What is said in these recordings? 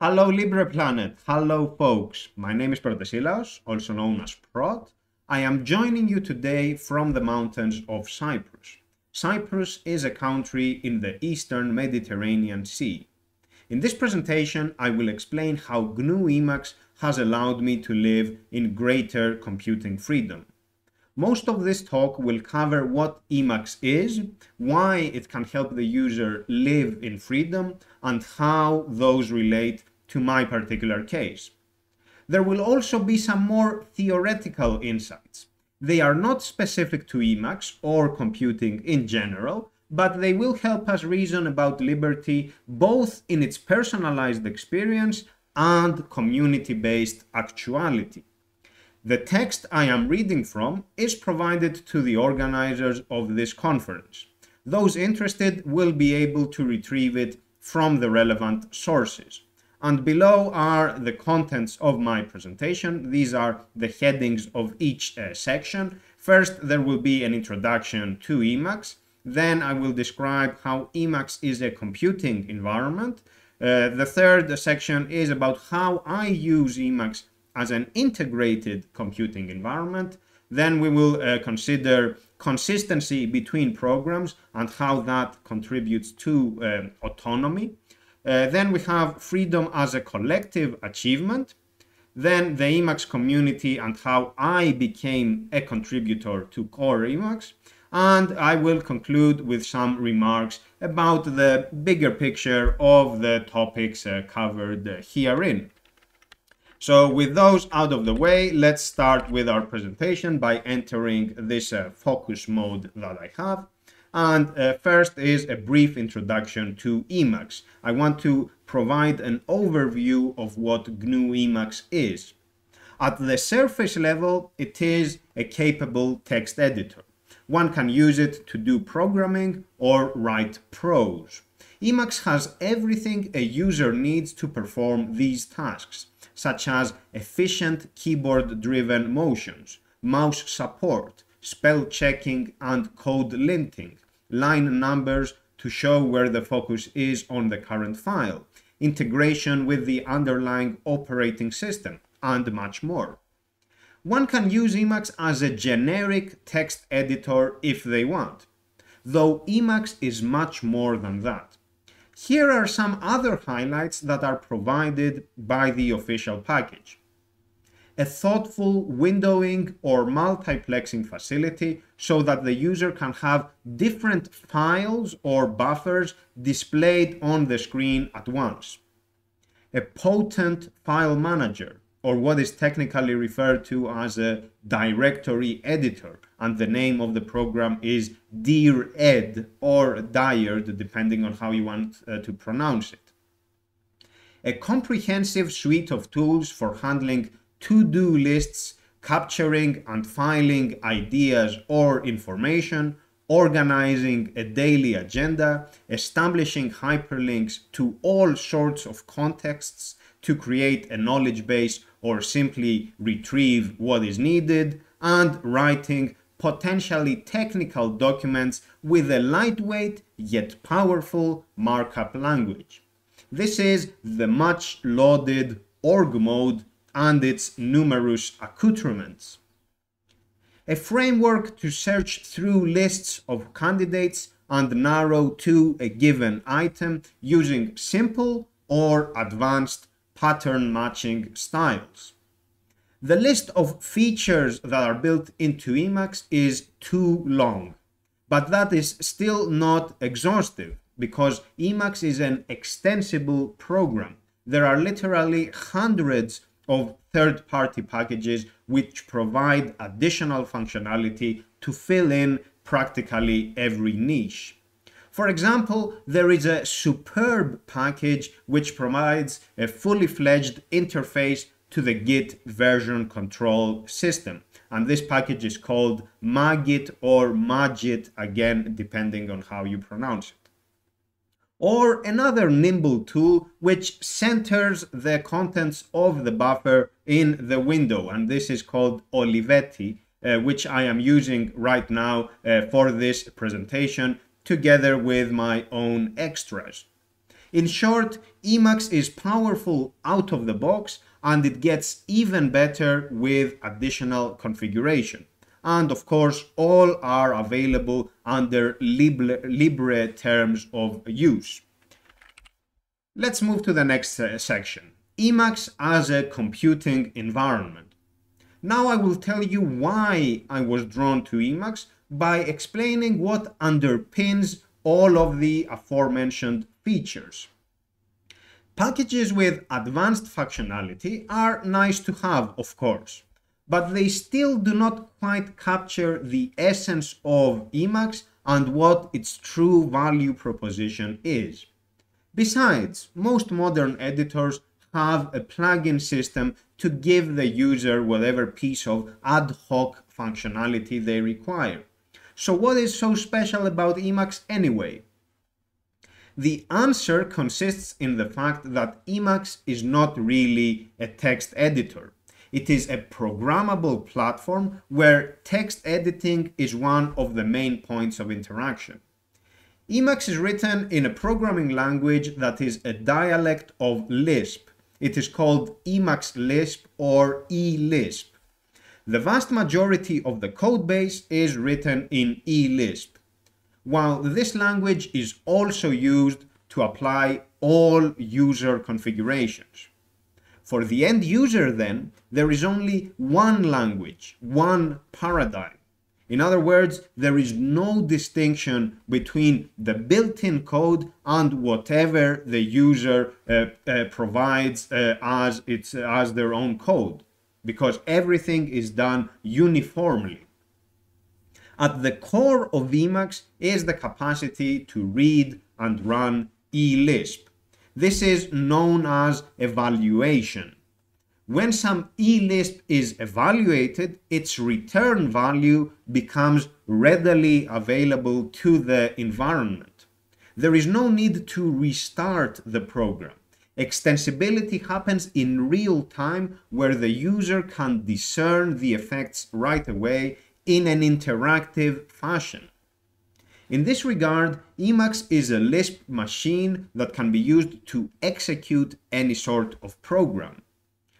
Hello LibrePlanet, hello folks. My name is Protesilaos, also known as Prot. I am joining you today from the mountains of Cyprus. Cyprus is a country in the eastern Mediterranean Sea. In this presentation, I will explain how GNU Emacs has allowed me to live in greater computing freedom. Most of this talk will cover what Emacs is, why it can help the user live in freedom, and how those relate to my particular case. There will also be some more theoretical insights. They are not specific to Emacs or computing in general, but they will help us reason about liberty both in its personalized experience and community-based actuality. The text I am reading from is provided to the organizers of this conference. Those interested will be able to retrieve it from the relevant sources. And below are the contents of my presentation. These are the headings of each uh, section. First, there will be an introduction to Emacs. Then I will describe how Emacs is a computing environment. Uh, the third section is about how I use Emacs as an integrated computing environment. Then we will uh, consider consistency between programs and how that contributes to uh, autonomy. Uh, then we have freedom as a collective achievement. Then the Emacs community and how I became a contributor to core Emacs. And I will conclude with some remarks about the bigger picture of the topics uh, covered herein. So with those out of the way, let's start with our presentation by entering this uh, focus mode that I have. And uh, first is a brief introduction to Emacs. I want to provide an overview of what GNU Emacs is. At the surface level, it is a capable text editor. One can use it to do programming or write prose. Emacs has everything a user needs to perform these tasks, such as efficient keyboard-driven motions, mouse support, spell checking and code linting, line numbers to show where the focus is on the current file, integration with the underlying operating system, and much more. One can use Emacs as a generic text editor if they want, though Emacs is much more than that. Here are some other highlights that are provided by the official package a thoughtful windowing or multiplexing facility so that the user can have different files or buffers displayed on the screen at once. A potent file manager, or what is technically referred to as a directory editor, and the name of the program is DIRED or DIRED, depending on how you want uh, to pronounce it. A comprehensive suite of tools for handling to-do lists capturing and filing ideas or information, organizing a daily agenda, establishing hyperlinks to all sorts of contexts to create a knowledge base or simply retrieve what is needed, and writing potentially technical documents with a lightweight yet powerful markup language. This is the much lauded org mode and its numerous accoutrements. A framework to search through lists of candidates and narrow to a given item using simple or advanced pattern matching styles. The list of features that are built into Emacs is too long, but that is still not exhaustive because Emacs is an extensible program. There are literally hundreds of third-party packages which provide additional functionality to fill in practically every niche. For example, there is a superb package which provides a fully fledged interface to the Git version control system. And this package is called Magit or Magit, again, depending on how you pronounce it or another nimble tool which centers the contents of the buffer in the window and this is called Olivetti uh, which I am using right now uh, for this presentation together with my own extras. In short, Emacs is powerful out of the box and it gets even better with additional configuration. And of course, all are available under Libre, Libre terms of use. Let's move to the next uh, section. Emacs as a computing environment. Now I will tell you why I was drawn to Emacs by explaining what underpins all of the aforementioned features. Packages with advanced functionality are nice to have, of course, but they still do not quite capture the essence of Emacs and what its true value proposition is. Besides, most modern editors have a plugin system to give the user whatever piece of ad hoc functionality they require. So what is so special about Emacs anyway? The answer consists in the fact that Emacs is not really a text editor. It is a programmable platform where text editing is one of the main points of interaction. Emacs is written in a programming language that is a dialect of Lisp. It is called Emacs Lisp or eLisp. The vast majority of the codebase is written in eLisp while this language is also used to apply all user configurations. For the end user then, there is only one language, one paradigm. In other words, there is no distinction between the built-in code and whatever the user uh, uh, provides uh, as, its, as their own code, because everything is done uniformly. At the core of Emacs is the capacity to read and run eLisp. This is known as evaluation. When some eLisp is evaluated, its return value becomes readily available to the environment. There is no need to restart the program. Extensibility happens in real time where the user can discern the effects right away in an interactive fashion. In this regard, Emacs is a Lisp machine that can be used to execute any sort of program.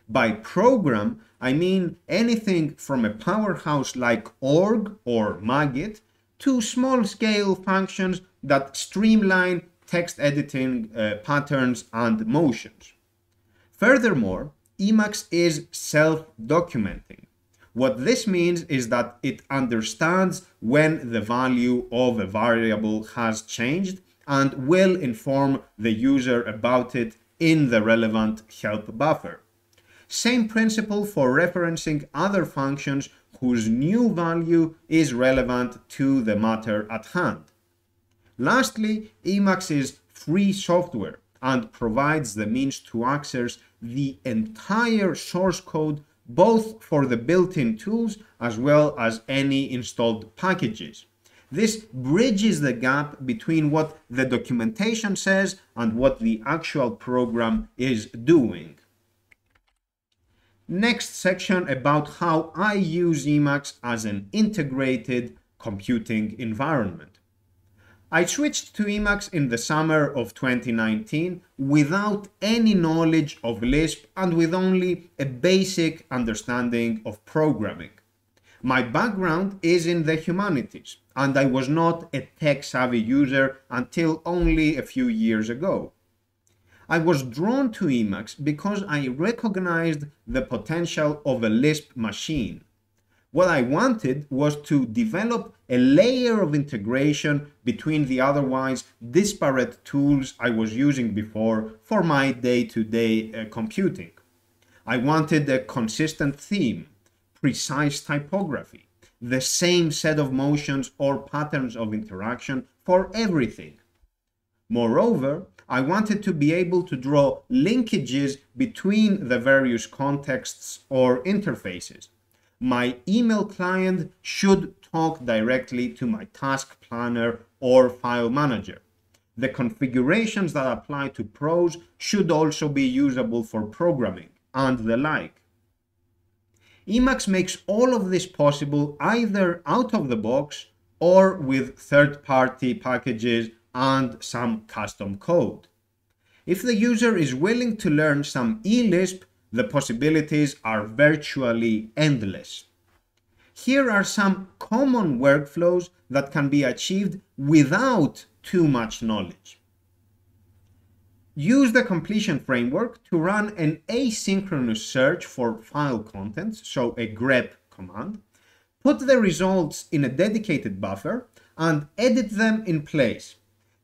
By program, I mean anything from a powerhouse like org or magit to small-scale functions that streamline text editing uh, patterns and motions. Furthermore, Emacs is self-documenting. What this means is that it understands when the value of a variable has changed and will inform the user about it in the relevant help buffer. Same principle for referencing other functions whose new value is relevant to the matter at hand. Lastly, Emacs is free software and provides the means to access the entire source code both for the built-in tools as well as any installed packages. This bridges the gap between what the documentation says and what the actual program is doing. Next section about how I use Emacs as an integrated computing environment. I switched to Emacs in the summer of 2019 without any knowledge of Lisp and with only a basic understanding of programming. My background is in the humanities and I was not a tech-savvy user until only a few years ago. I was drawn to Emacs because I recognized the potential of a Lisp machine what I wanted was to develop a layer of integration between the otherwise disparate tools I was using before for my day-to-day -day, uh, computing. I wanted a consistent theme, precise typography, the same set of motions or patterns of interaction for everything. Moreover, I wanted to be able to draw linkages between the various contexts or interfaces my email client should talk directly to my task planner or file manager. The configurations that apply to prose should also be usable for programming and the like. Emacs makes all of this possible either out of the box or with third-party packages and some custom code. If the user is willing to learn some eLisp, the possibilities are virtually endless. Here are some common workflows that can be achieved without too much knowledge. Use the completion framework to run an asynchronous search for file contents, so a grep command. Put the results in a dedicated buffer and edit them in place.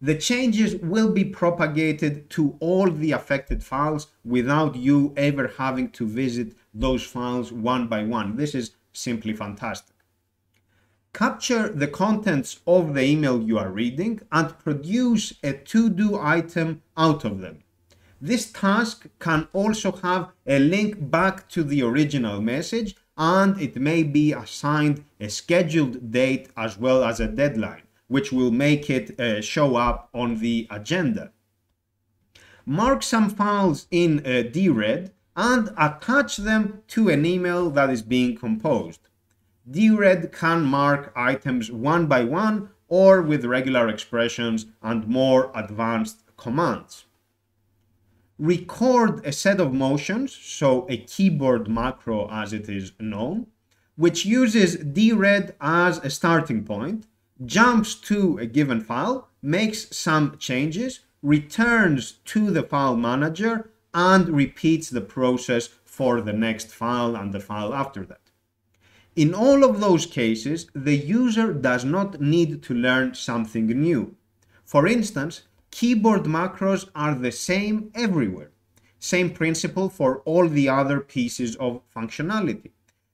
The changes will be propagated to all the affected files without you ever having to visit those files one by one. This is simply fantastic. Capture the contents of the email you are reading and produce a to-do item out of them. This task can also have a link back to the original message and it may be assigned a scheduled date as well as a deadline which will make it uh, show up on the agenda. Mark some files in uh, Dired and attach them to an email that is being composed. Dired can mark items one by one or with regular expressions and more advanced commands. Record a set of motions, so a keyboard macro as it is known, which uses Dired as a starting point jumps to a given file, makes some changes, returns to the file manager, and repeats the process for the next file and the file after that. In all of those cases, the user does not need to learn something new. For instance, keyboard macros are the same everywhere. Same principle for all the other pieces of functionality.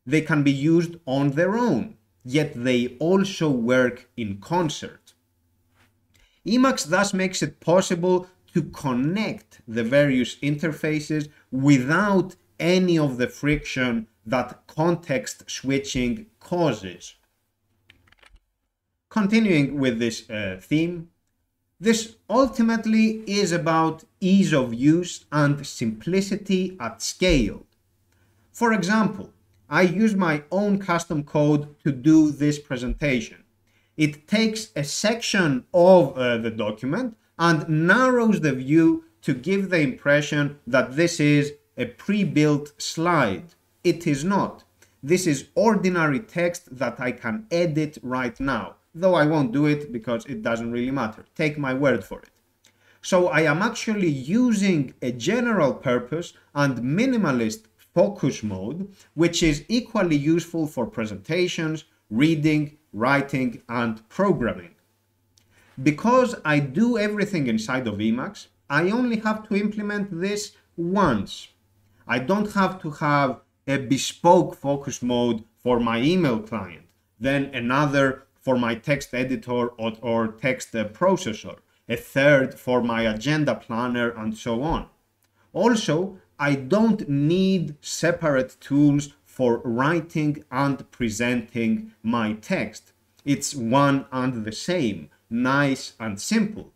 They can be used on their own yet they also work in concert. Emacs thus makes it possible to connect the various interfaces without any of the friction that context switching causes. Continuing with this uh, theme, this ultimately is about ease of use and simplicity at scale. For example, I use my own custom code to do this presentation. It takes a section of uh, the document and narrows the view to give the impression that this is a pre-built slide. It is not. This is ordinary text that I can edit right now, though I won't do it because it doesn't really matter. Take my word for it. So I am actually using a general purpose and minimalist focus mode, which is equally useful for presentations, reading, writing, and programming. Because I do everything inside of Emacs, I only have to implement this once. I don't have to have a bespoke focus mode for my email client, then another for my text editor or, or text uh, processor, a third for my agenda planner, and so on. Also, I don't need separate tools for writing and presenting my text. It's one and the same, nice and simple.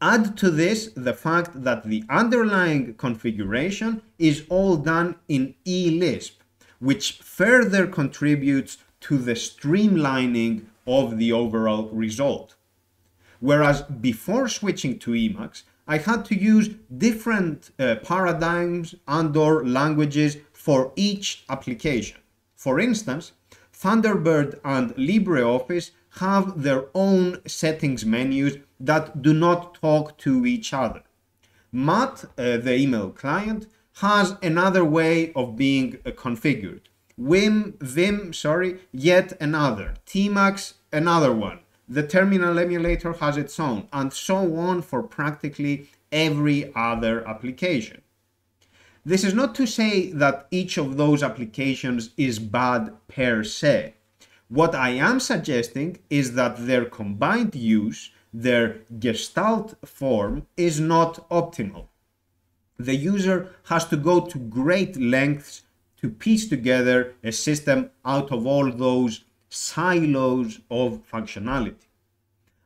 Add to this the fact that the underlying configuration is all done in eLisp, which further contributes to the streamlining of the overall result. Whereas before switching to Emacs, I had to use different uh, paradigms and or languages for each application. For instance, Thunderbird and LibreOffice have their own settings menus that do not talk to each other. Mutt, uh, the email client, has another way of being uh, configured. Vim, Vim, sorry, yet another. Tmux, another one the terminal emulator has its own, and so on for practically every other application. This is not to say that each of those applications is bad per se. What I am suggesting is that their combined use, their gestalt form, is not optimal. The user has to go to great lengths to piece together a system out of all those silos of functionality.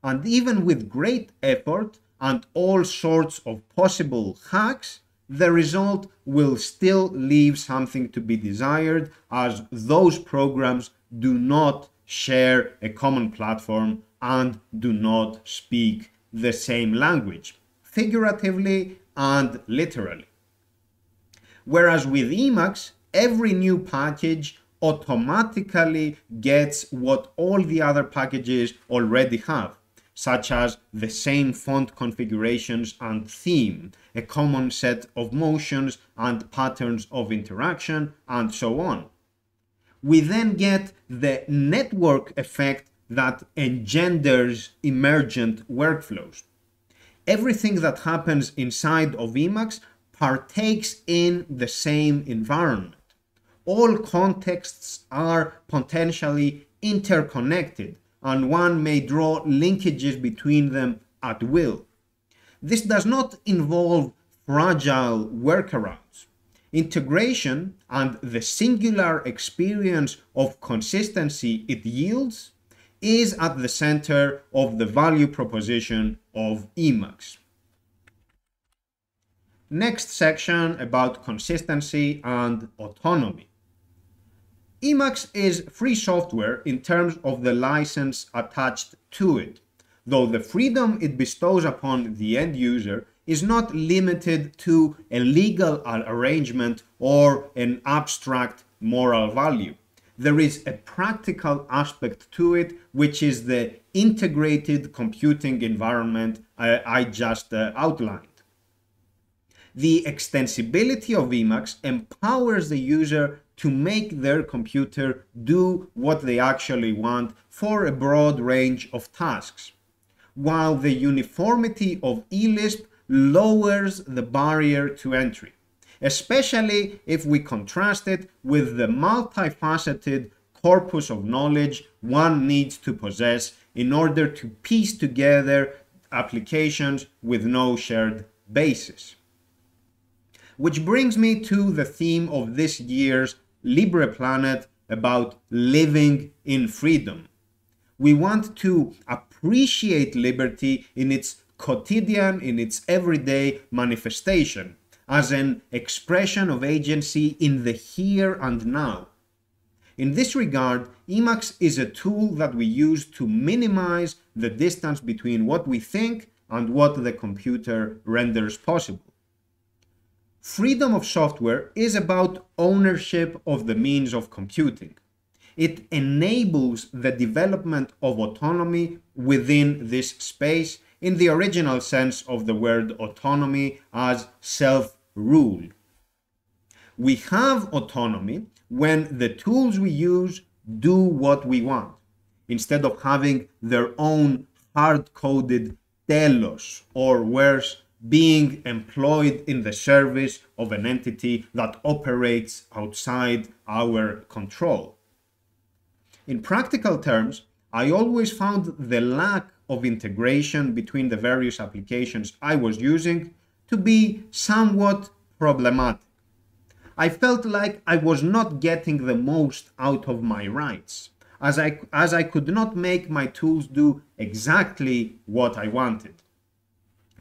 And even with great effort and all sorts of possible hacks, the result will still leave something to be desired as those programs do not share a common platform and do not speak the same language. figuratively and literally. Whereas with Emacs, every new package automatically gets what all the other packages already have, such as the same font configurations and theme, a common set of motions and patterns of interaction, and so on. We then get the network effect that engenders emergent workflows. Everything that happens inside of Emacs partakes in the same environment. All contexts are potentially interconnected, and one may draw linkages between them at will. This does not involve fragile workarounds. Integration and the singular experience of consistency it yields is at the center of the value proposition of Emacs. Next section about consistency and autonomy. Emacs is free software in terms of the license attached to it, though the freedom it bestows upon the end user is not limited to a legal arrangement or an abstract moral value. There is a practical aspect to it, which is the integrated computing environment I, I just uh, outlined. The extensibility of Emacs empowers the user to make their computer do what they actually want for a broad range of tasks, while the uniformity of eLisp lowers the barrier to entry, especially if we contrast it with the multifaceted corpus of knowledge one needs to possess in order to piece together applications with no shared basis. Which brings me to the theme of this year's LibrePlanet about living in freedom. We want to appreciate liberty in its quotidian, in its everyday manifestation, as an expression of agency in the here and now. In this regard, Emacs is a tool that we use to minimize the distance between what we think and what the computer renders possible. Freedom of software is about ownership of the means of computing. It enables the development of autonomy within this space in the original sense of the word autonomy as self rule. We have autonomy when the tools we use do what we want, instead of having their own hard coded telos, or worse, being employed in the service of an entity that operates outside our control. In practical terms, I always found the lack of integration between the various applications I was using to be somewhat problematic. I felt like I was not getting the most out of my rights, as I, as I could not make my tools do exactly what I wanted.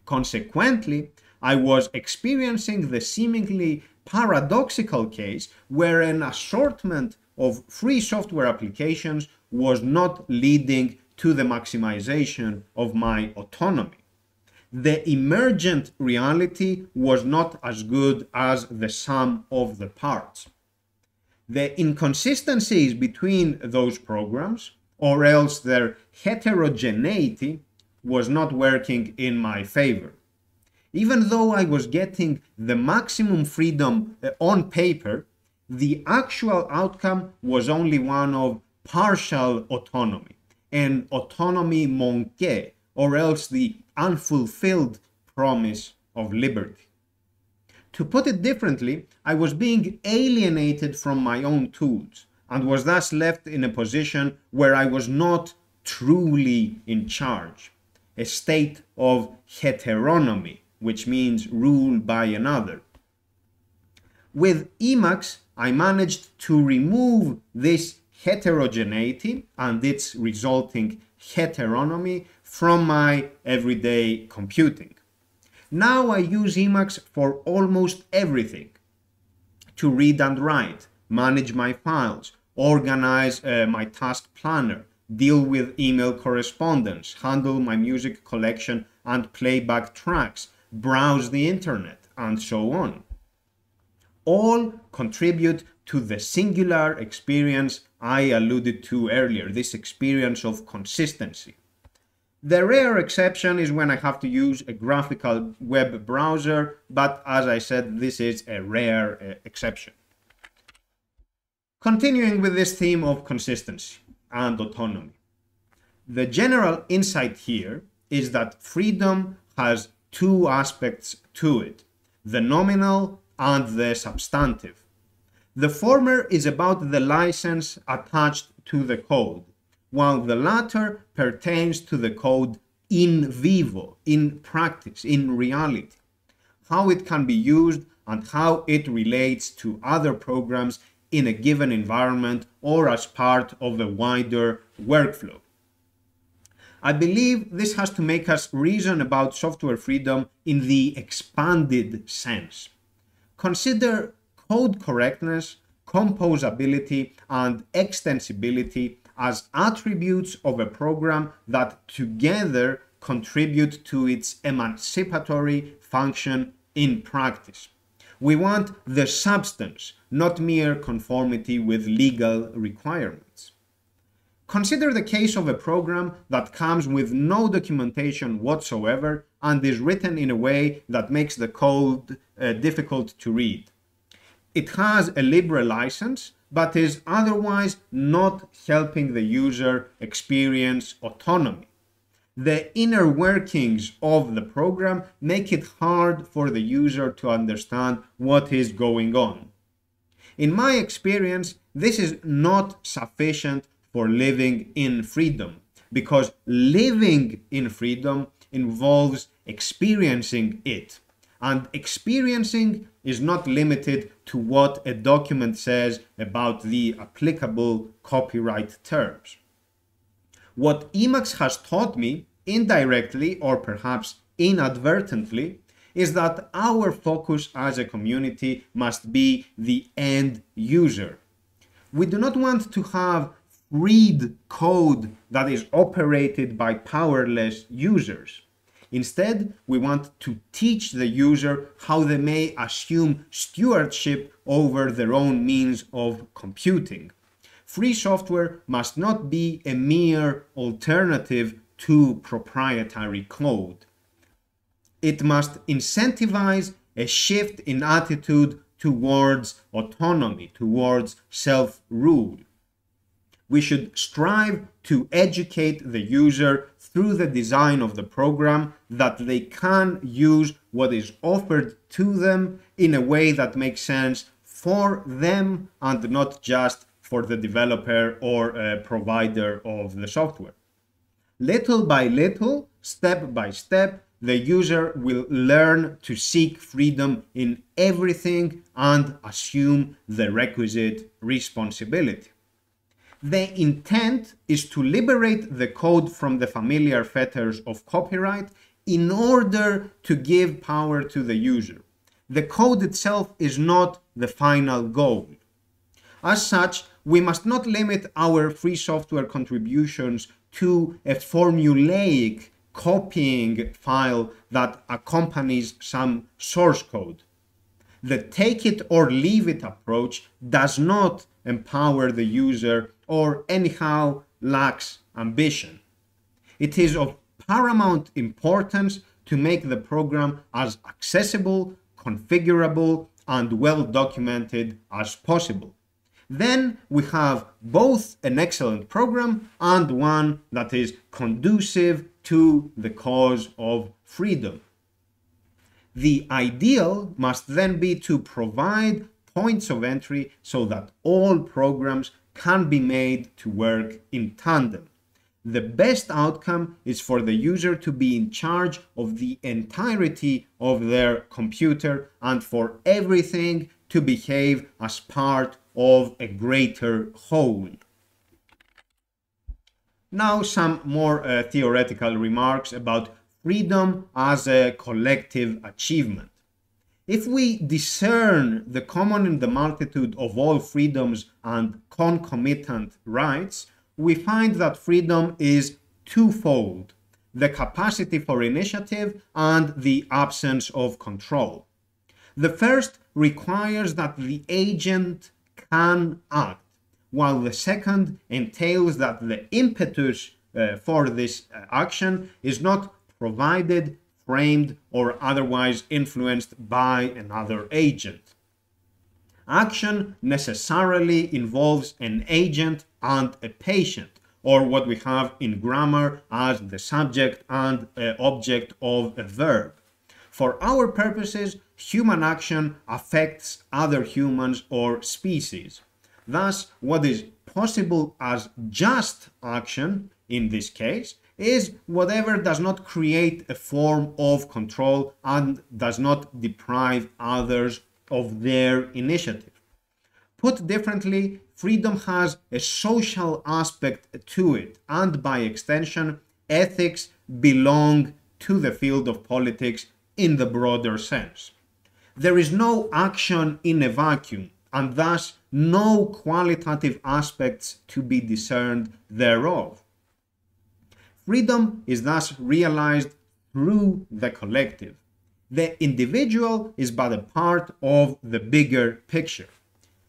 Consequently, I was experiencing the seemingly paradoxical case where an assortment of free software applications was not leading to the maximization of my autonomy. The emergent reality was not as good as the sum of the parts. The inconsistencies between those programs, or else their heterogeneity, was not working in my favor. Even though I was getting the maximum freedom uh, on paper, the actual outcome was only one of partial autonomy, an autonomy manquée, or else the unfulfilled promise of liberty. To put it differently, I was being alienated from my own tools and was thus left in a position where I was not truly in charge a state of heteronomy, which means rule by another. With Emacs, I managed to remove this heterogeneity and its resulting heteronomy from my everyday computing. Now I use Emacs for almost everything to read and write, manage my files, organize uh, my task planner, deal with email correspondence, handle my music collection and playback tracks, browse the internet, and so on. All contribute to the singular experience I alluded to earlier, this experience of consistency. The rare exception is when I have to use a graphical web browser, but as I said, this is a rare uh, exception. Continuing with this theme of consistency and autonomy. The general insight here is that freedom has two aspects to it the nominal and the substantive. The former is about the license attached to the code, while the latter pertains to the code in vivo, in practice, in reality, how it can be used and how it relates to other programs in a given environment or as part of a wider workflow. I believe this has to make us reason about software freedom in the expanded sense. Consider code correctness, composability, and extensibility as attributes of a program that together contribute to its emancipatory function in practice. We want the substance, not mere conformity with legal requirements. Consider the case of a program that comes with no documentation whatsoever and is written in a way that makes the code uh, difficult to read. It has a liberal license, but is otherwise not helping the user experience autonomy. The inner workings of the program make it hard for the user to understand what is going on. In my experience, this is not sufficient for living in freedom because living in freedom involves experiencing it. And experiencing is not limited to what a document says about the applicable copyright terms. What Emacs has taught me, indirectly or perhaps inadvertently, is that our focus as a community must be the end user. We do not want to have read code that is operated by powerless users. Instead, we want to teach the user how they may assume stewardship over their own means of computing. Free software must not be a mere alternative to proprietary code. It must incentivize a shift in attitude towards autonomy, towards self rule we should strive to educate the user through the design of the program that they can use what is offered to them in a way that makes sense for them and not just for the developer or uh, provider of the software. Little by little, step by step, the user will learn to seek freedom in everything and assume the requisite responsibility. The intent is to liberate the code from the familiar fetters of copyright in order to give power to the user. The code itself is not the final goal. As such, we must not limit our free software contributions to a formulaic copying file that accompanies some source code. The take it or leave it approach does not empower the user or anyhow lacks ambition. It is of paramount importance to make the program as accessible, configurable, and well documented as possible. Then we have both an excellent program and one that is conducive to the cause of freedom. The ideal must then be to provide points of entry so that all programs can be made to work in tandem. The best outcome is for the user to be in charge of the entirety of their computer and for everything to behave as part of a greater whole. Now, some more uh, theoretical remarks about freedom as a collective achievement. If we discern the common in the multitude of all freedoms and concomitant rights, we find that freedom is twofold. the capacity for initiative, and the absence of control. The first requires that the agent can act, while the second entails that the impetus uh, for this uh, action is not provided, framed, or otherwise influenced by another agent. Action necessarily involves an agent and a patient, or what we have in grammar as the subject and uh, object of a verb. For our purposes, human action affects other humans or species. Thus, what is possible as just action in this case is whatever does not create a form of control and does not deprive others of their initiative. Put differently, freedom has a social aspect to it, and by extension, ethics belong to the field of politics in the broader sense. There is no action in a vacuum, and thus no qualitative aspects to be discerned thereof. Freedom is thus realized through the collective. The individual is but a part of the bigger picture.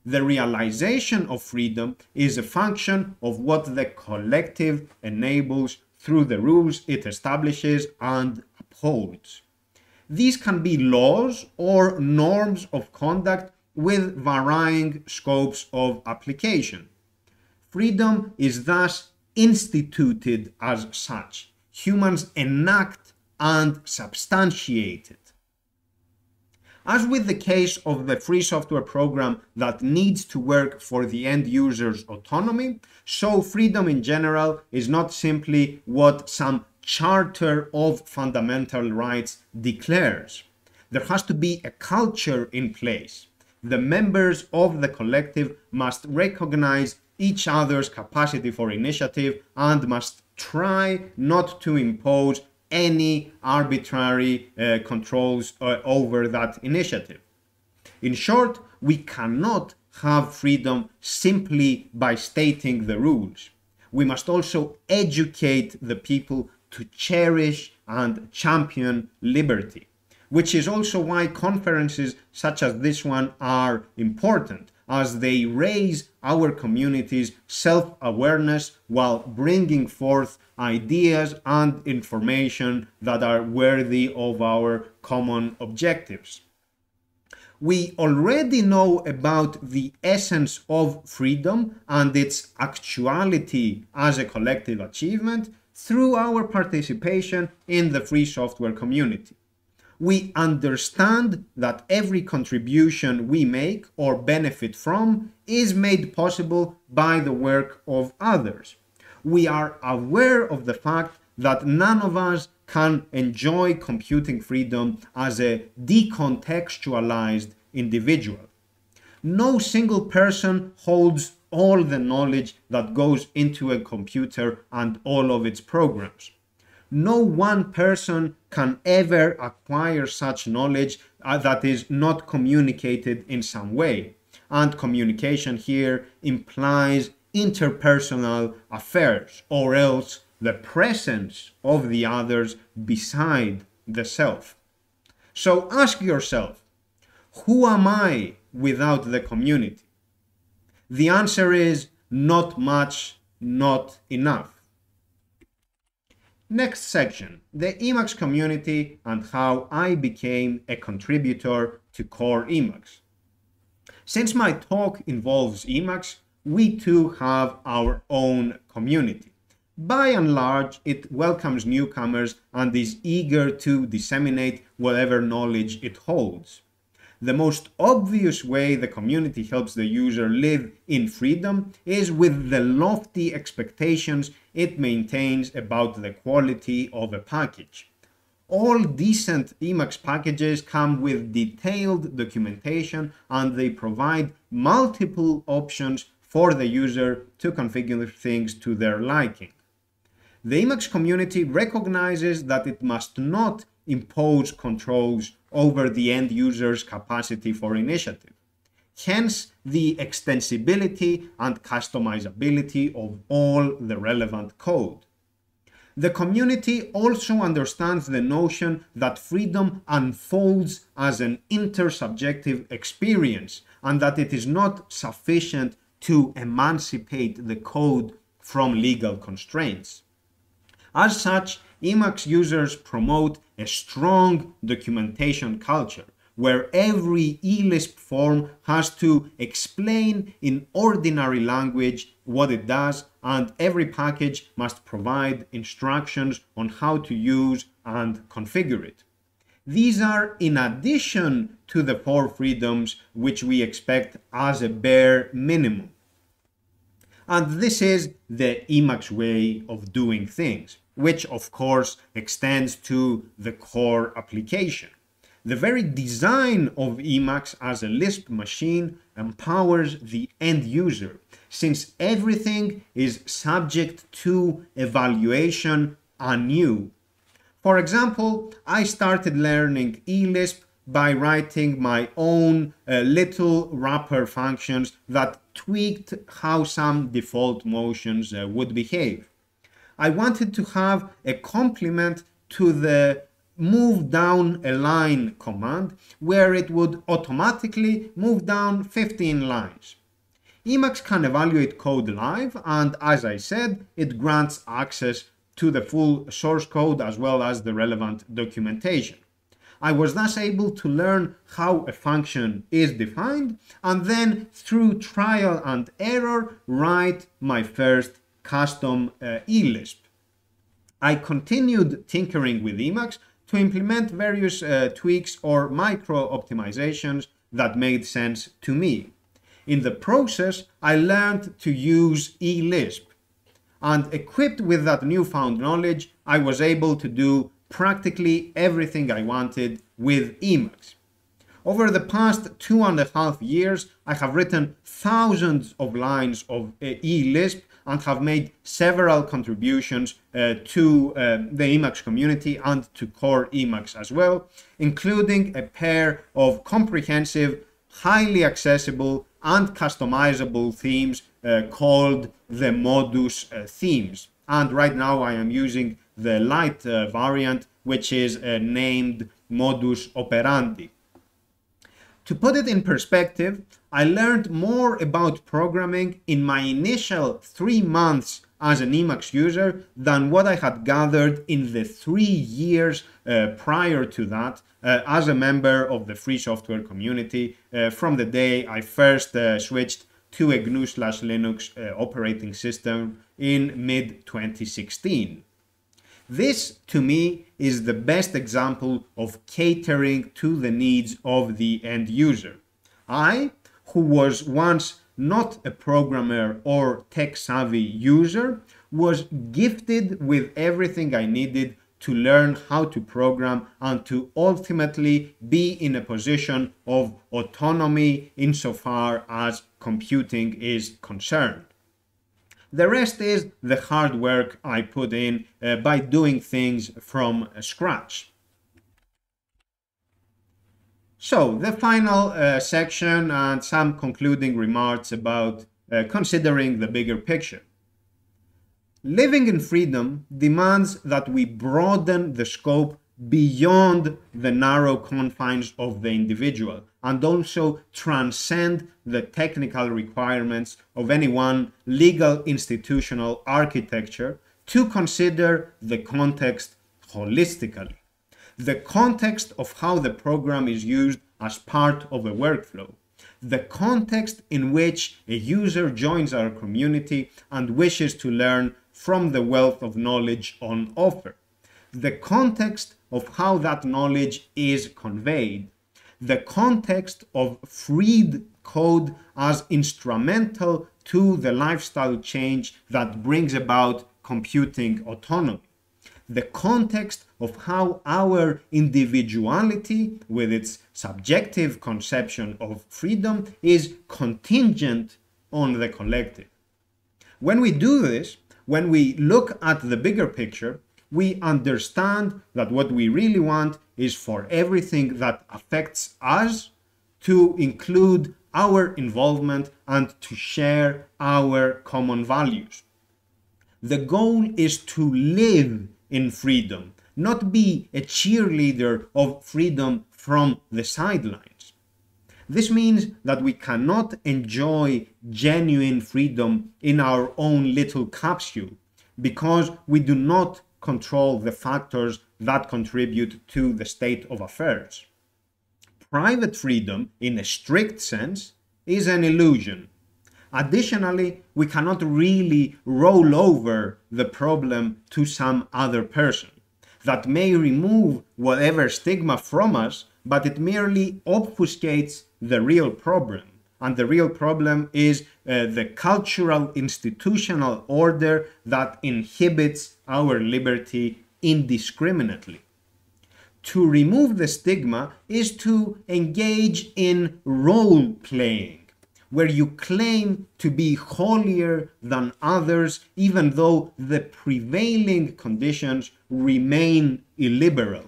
The realization of freedom is a function of what the collective enables through the rules it establishes and upholds. These can be laws or norms of conduct with varying scopes of application. Freedom is thus instituted as such. Humans enact and substantiate it. As with the case of the free software program that needs to work for the end user's autonomy, so freedom in general is not simply what some charter of fundamental rights declares. There has to be a culture in place. The members of the collective must recognize each other's capacity for initiative and must try not to impose any arbitrary uh, controls uh, over that initiative. In short, we cannot have freedom simply by stating the rules. We must also educate the people to cherish and champion liberty, which is also why conferences such as this one are important as they raise our community's self awareness while bringing forth ideas and information that are worthy of our common objectives. We already know about the essence of freedom and its actuality as a collective achievement through our participation in the free software community we understand that every contribution we make or benefit from is made possible by the work of others. We are aware of the fact that none of us can enjoy computing freedom as a decontextualized individual. No single person holds all the knowledge that goes into a computer and all of its programs no one person can ever acquire such knowledge uh, that is not communicated in some way. And communication here implies interpersonal affairs, or else the presence of the others beside the self. So ask yourself, who am I without the community? The answer is not much, not enough. Next section, the Emacs community and how I became a contributor to Core Emacs. Since my talk involves Emacs, we too have our own community. By and large, it welcomes newcomers and is eager to disseminate whatever knowledge it holds. The most obvious way the community helps the user live in freedom is with the lofty expectations it maintains about the quality of a package. All decent Emacs packages come with detailed documentation and they provide multiple options for the user to configure things to their liking. The Emacs community recognizes that it must not impose controls over the end user's capacity for initiative. Hence, the extensibility and customizability of all the relevant code. The community also understands the notion that freedom unfolds as an intersubjective experience and that it is not sufficient to emancipate the code from legal constraints. As such, Emacs users promote a strong documentation culture where every eLisp form has to explain in ordinary language what it does and every package must provide instructions on how to use and configure it. These are in addition to the four freedoms which we expect as a bare minimum. And this is the Emacs way of doing things, which of course extends to the core application. The very design of Emacs as a Lisp machine empowers the end user, since everything is subject to evaluation anew. For example, I started learning eLisp by writing my own uh, little wrapper functions that tweaked how some default motions uh, would behave. I wanted to have a complement to the move down a line command where it would automatically move down 15 lines. Emacs can evaluate code live and as I said, it grants access to the full source code as well as the relevant documentation. I was thus able to learn how a function is defined and then through trial and error write my first custom uh, eLisp. I continued tinkering with Emacs to implement various uh, tweaks or micro optimizations that made sense to me. In the process, I learned to use eLisp and equipped with that newfound knowledge, I was able to do practically everything I wanted with Emacs. Over the past two and a half years, I have written thousands of lines of uh, eLisp and have made several contributions uh, to uh, the Emacs community and to core Emacs as well, including a pair of comprehensive, highly accessible, and customizable themes uh, called the Modus uh, themes. And right now I am using the light uh, variant, which is uh, named modus operandi. To put it in perspective, I learned more about programming in my initial three months as an Emacs user than what I had gathered in the three years uh, prior to that uh, as a member of the free software community uh, from the day I first uh, switched to a GNU slash Linux uh, operating system in mid 2016. This, to me, is the best example of catering to the needs of the end user. I, who was once not a programmer or tech savvy user, was gifted with everything I needed to learn how to program and to ultimately be in a position of autonomy insofar as computing is concerned. The rest is the hard work I put in uh, by doing things from scratch. So, the final uh, section and some concluding remarks about uh, considering the bigger picture. Living in freedom demands that we broaden the scope beyond the narrow confines of the individual and also transcend the technical requirements of any one legal institutional architecture to consider the context holistically. The context of how the program is used as part of a workflow. The context in which a user joins our community and wishes to learn from the wealth of knowledge on offer. The context of how that knowledge is conveyed, the context of freed code as instrumental to the lifestyle change that brings about computing autonomy, the context of how our individuality, with its subjective conception of freedom, is contingent on the collective. When we do this, when we look at the bigger picture, we understand that what we really want is for everything that affects us to include our involvement and to share our common values. The goal is to live in freedom, not be a cheerleader of freedom from the sidelines. This means that we cannot enjoy genuine freedom in our own little capsule because we do not control the factors that contribute to the state of affairs. Private freedom, in a strict sense, is an illusion. Additionally, we cannot really roll over the problem to some other person. That may remove whatever stigma from us, but it merely obfuscates the real problem. And the real problem is uh, the cultural institutional order that inhibits our liberty indiscriminately. To remove the stigma is to engage in role playing, where you claim to be holier than others, even though the prevailing conditions remain illiberal.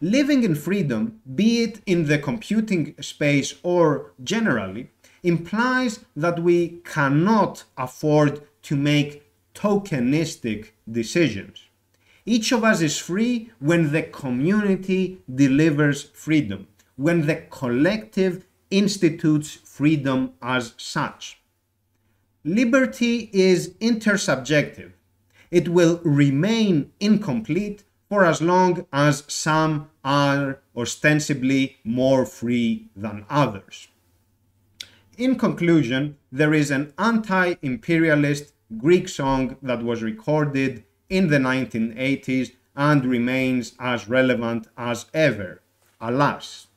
Living in freedom, be it in the computing space or generally, implies that we cannot afford to make tokenistic decisions. Each of us is free when the community delivers freedom, when the collective institutes freedom as such. Liberty is intersubjective. It will remain incomplete for as long as some are ostensibly more free than others. In conclusion, there is an anti imperialist Greek song that was recorded in the 1980s and remains as relevant as ever. Alas.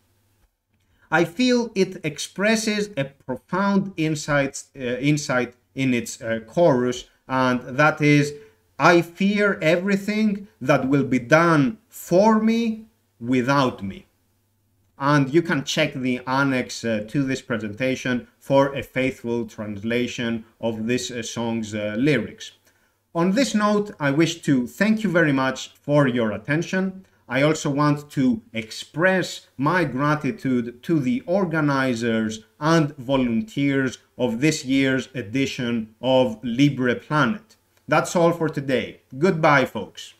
I feel it expresses a profound insight, uh, insight in its uh, chorus, and that is I fear everything that will be done for me without me. And you can check the annex uh, to this presentation for a faithful translation of this uh, song's uh, lyrics. On this note, I wish to thank you very much for your attention. I also want to express my gratitude to the organizers and volunteers of this year's edition of Libre Planet. That's all for today. Goodbye, folks.